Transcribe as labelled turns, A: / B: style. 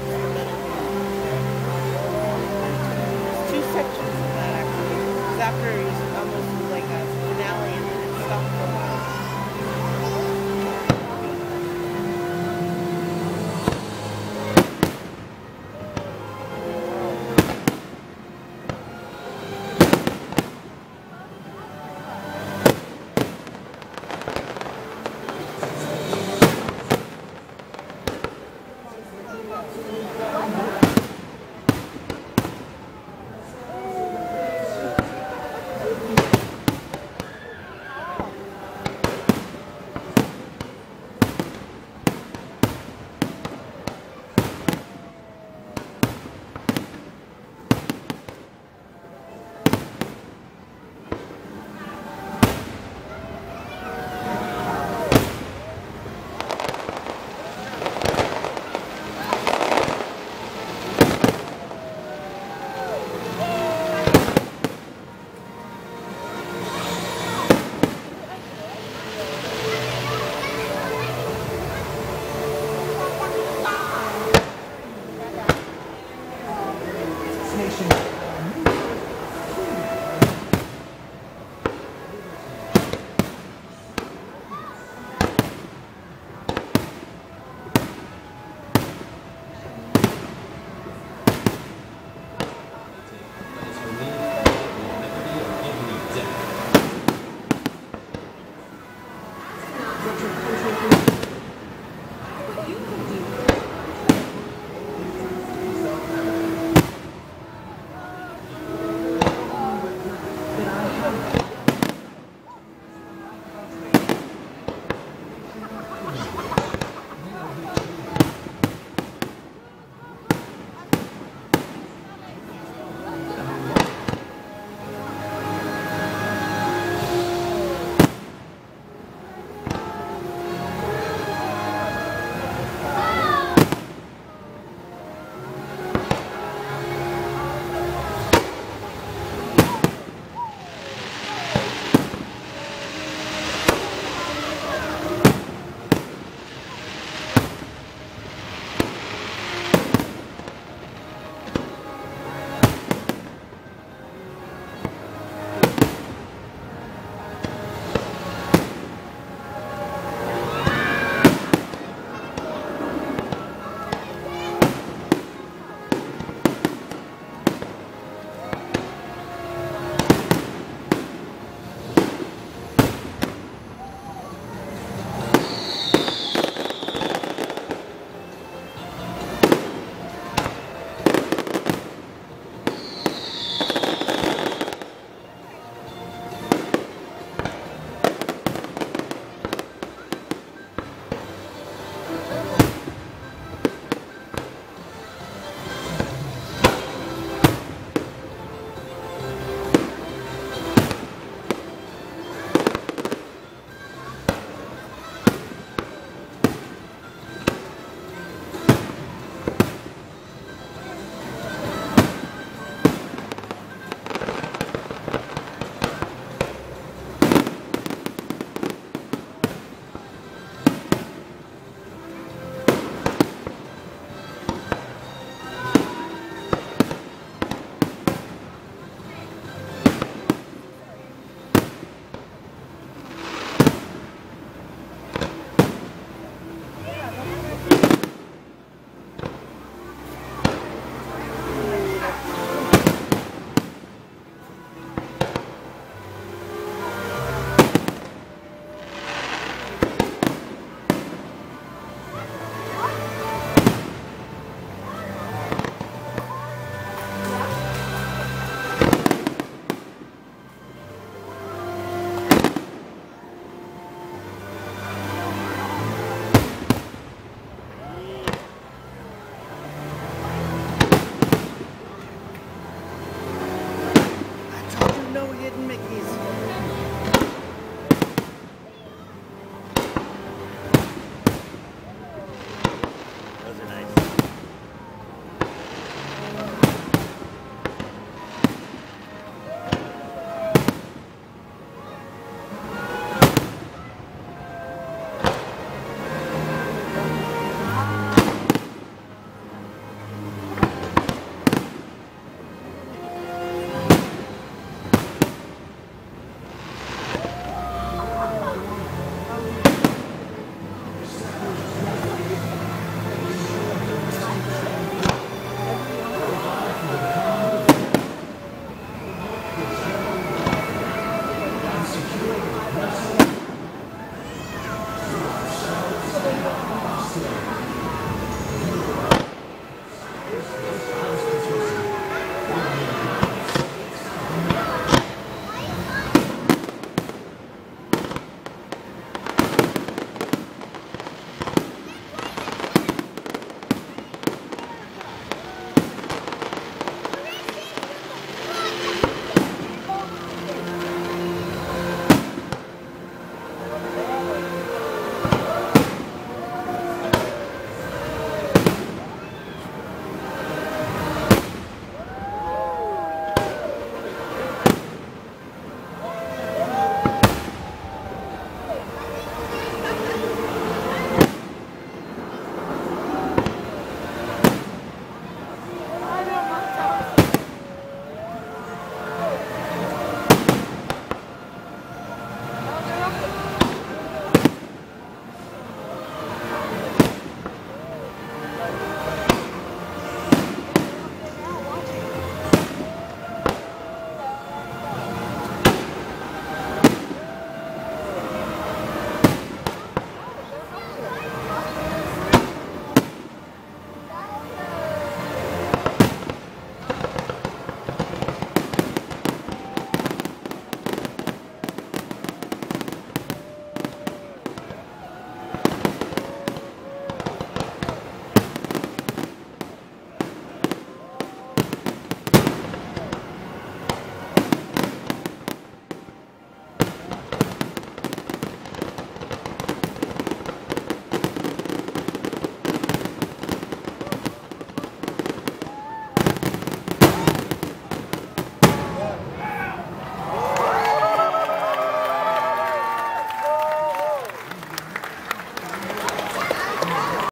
A: There's two sections of that actually. Because after it's almost like a finale and then it stops for a while. presentation.